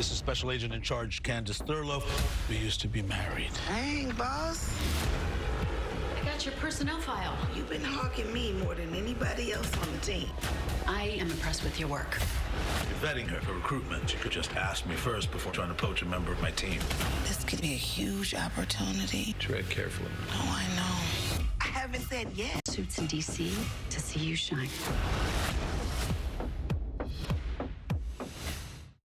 This is Special Agent in Charge Candace Thurlow. We used to be married. Dang, boss. I got your personnel file. You've been hawking me more than anybody else on the team. I am impressed with your work. You're vetting her for recruitment. You could just ask me first before trying to poach a member of my team. This could be a huge opportunity. Tread carefully. Oh, I know. I haven't said yet. Suits in DC to see you shine.